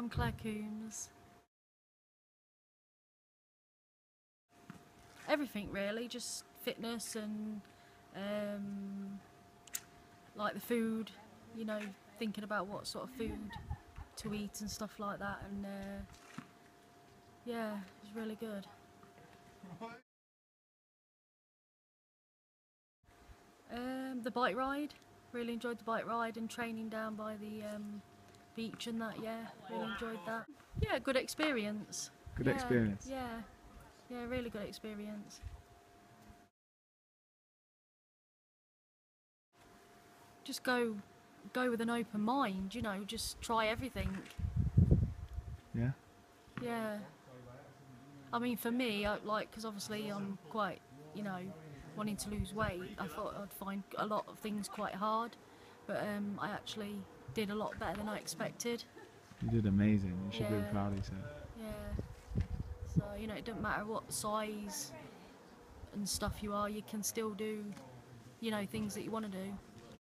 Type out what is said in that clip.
I'm Claire Coombs. Everything really, just fitness and um, like the food, you know, thinking about what sort of food to eat and stuff like that. And uh, yeah, it's really good. Um, the bike ride, really enjoyed the bike ride and training down by the um, beach and that. Yeah, really enjoyed that. Yeah, good experience. Good Yeah, experience. Yeah, yeah, really good experience. Just go, go with an open mind. You know, just try everything. Yeah. Yeah. I mean, for me, I, like, because obviously I'm quite, you know, wanting to lose weight. I thought I'd find a lot of things quite hard, but um, I actually did a lot better than I expected. You did amazing. You should be proud of yourself. Yeah. So you know, it doesn't matter what size and stuff you are. You can still do, you know, things that you want to do.